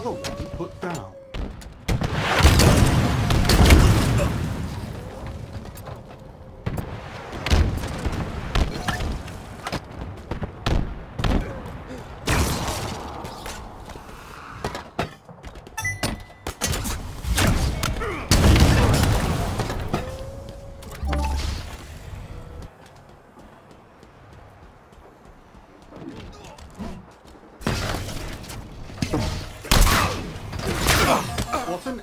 another one put down.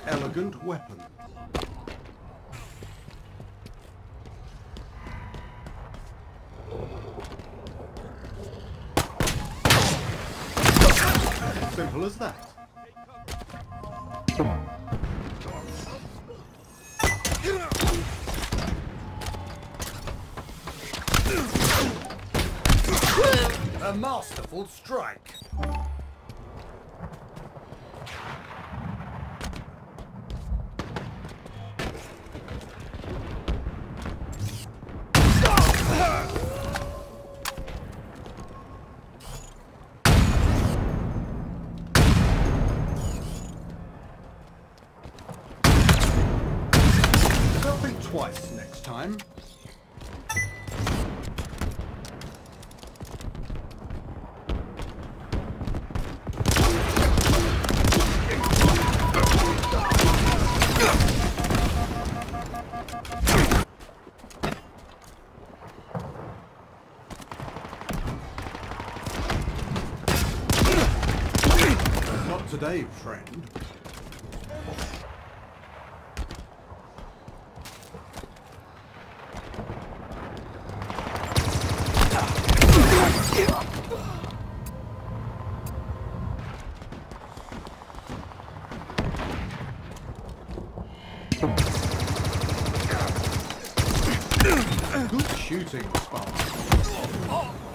Elegant weapon. Simple as that. A masterful strike. Twice next time. Not today, friend. Good shooting, Spartan.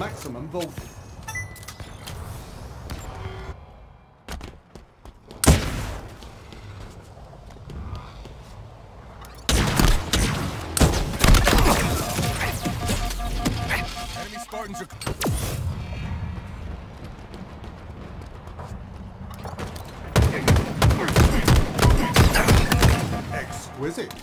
Maximum voltage. Enemy Spartans are... Exquisite.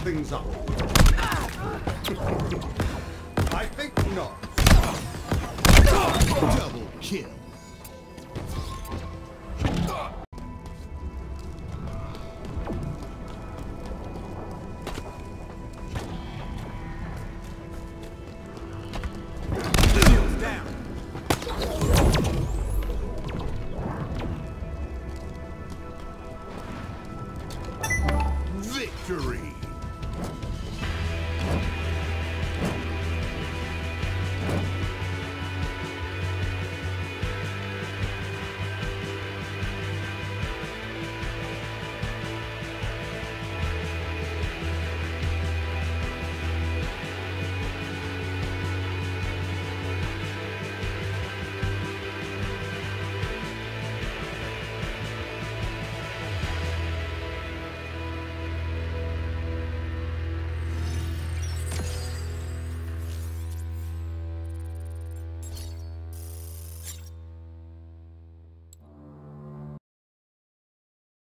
Things up. I think not. Double kill.